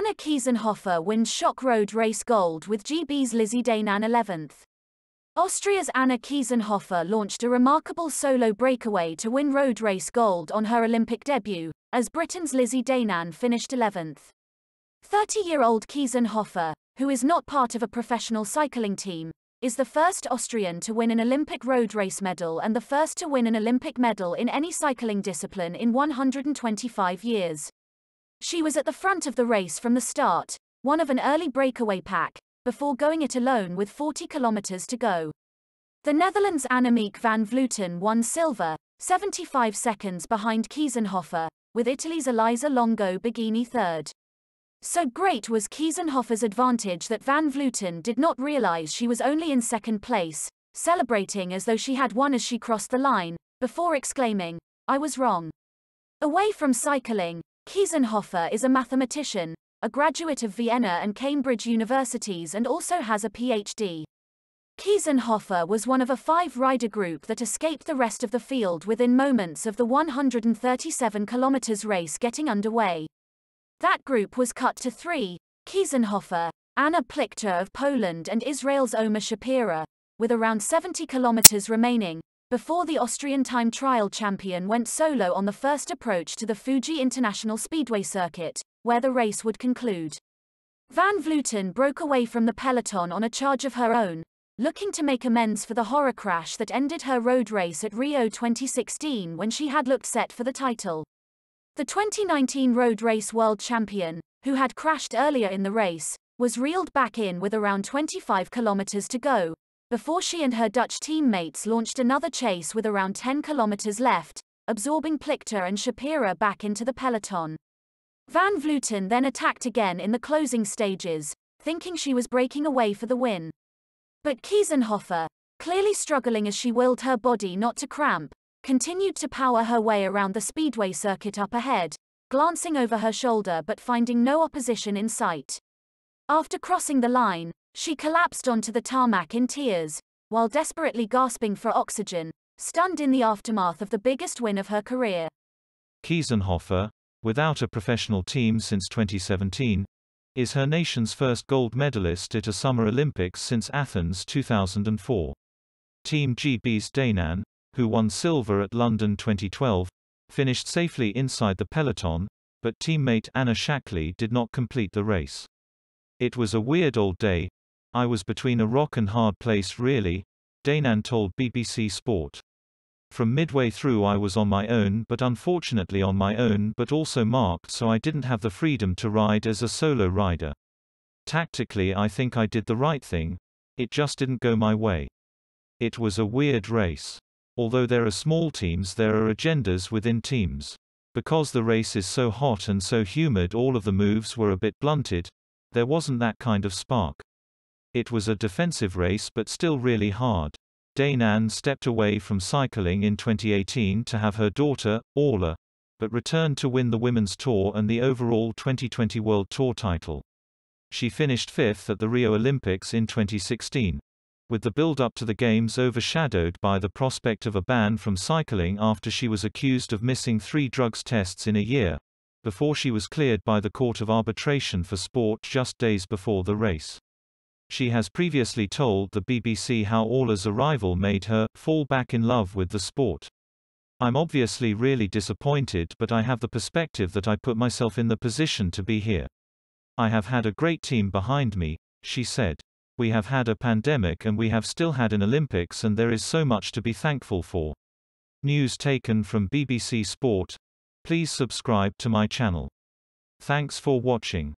Anna Kiesenhofer wins shock road race gold with GB's Lizzie Deignan 11th. Austria's Anna Kiesenhofer launched a remarkable solo breakaway to win road race gold on her Olympic debut, as Britain's Lizzie Deignan finished 11th. 30-year-old Kiesenhofer, who is not part of a professional cycling team, is the first Austrian to win an Olympic road race medal and the first to win an Olympic medal in any cycling discipline in 125 years. She was at the front of the race from the start, one of an early breakaway pack, before going it alone with 40 kilometers to go. The Netherlands' Annemiek van Vleuten won silver, 75 seconds behind Kiesenhofer, with Italy's Elisa Longo Borghini third. So great was Kiesenhofer's advantage that Van Vleuten did not realize she was only in second place, celebrating as though she had won as she crossed the line, before exclaiming, I was wrong. Away from cycling, Kiesenhofer is a mathematician, a graduate of Vienna and Cambridge universities and also has a PhD. Kiesenhofer was one of a five-rider group that escaped the rest of the field within moments of the 137 kilometers race getting underway. That group was cut to three, Kiesenhofer, Anna Plichta of Poland and Israel's Omer Shapira, with around 70 kilometers remaining, before the Austrian time trial champion went solo on the first approach to the Fuji International Speedway circuit, where the race would conclude. Van Vleuten broke away from the peloton on a charge of her own, looking to make amends for the horror crash that ended her road race at Rio 2016 when she had looked set for the title. The 2019 road race world champion, who had crashed earlier in the race, was reeled back in with around 25 kilometers to go, before she and her Dutch teammates launched another chase with around 10 kilometers left, absorbing Plichta and Shapira back into the peloton. Van Vleuten then attacked again in the closing stages, thinking she was breaking away for the win. But Kiesenhofer, clearly struggling as she willed her body not to cramp, continued to power her way around the speedway circuit up ahead, glancing over her shoulder but finding no opposition in sight. After crossing the line, she collapsed onto the tarmac in tears, while desperately gasping for oxygen, stunned in the aftermath of the biggest win of her career. Kiesenhofer, without a professional team since 2017, is her nation's first gold medalist at a Summer Olympics since Athens 2004. Team GB's Deignan, who won silver at London 2012, finished safely inside the peloton, but teammate Anna Shackley did not complete the race. It was a weird old day, I was between a rock and hard place really, Deignan told BBC Sport. From midway through I was on my own but unfortunately on my own but also marked so I didn't have the freedom to ride as a solo rider. Tactically I think I did the right thing, it just didn't go my way. It was a weird race. Although there are small teams there are agendas within teams. Because the race is so hot and so humid all of the moves were a bit blunted, there wasn't that kind of spark. It was a defensive race but still really hard. Deignan stepped away from cycling in 2018 to have her daughter, Orla, but returned to win the Women's Tour and the overall 2020 World Tour title. She finished fifth at the Rio Olympics in 2016. With the build-up to the Games overshadowed by the prospect of a ban from cycling after she was accused of missing three drugs tests in a year, before she was cleared by the Court of Arbitration for Sport just days before the race. She has previously told the BBC how Orla's arrival made her fall back in love with the sport. I'm obviously really disappointed but I have the perspective that I put myself in the position to be here. I have had a great team behind me, she said. We have had a pandemic and we have still had an Olympics and there is so much to be thankful for. News taken from BBC Sport. Please subscribe to my channel. Thanks for watching.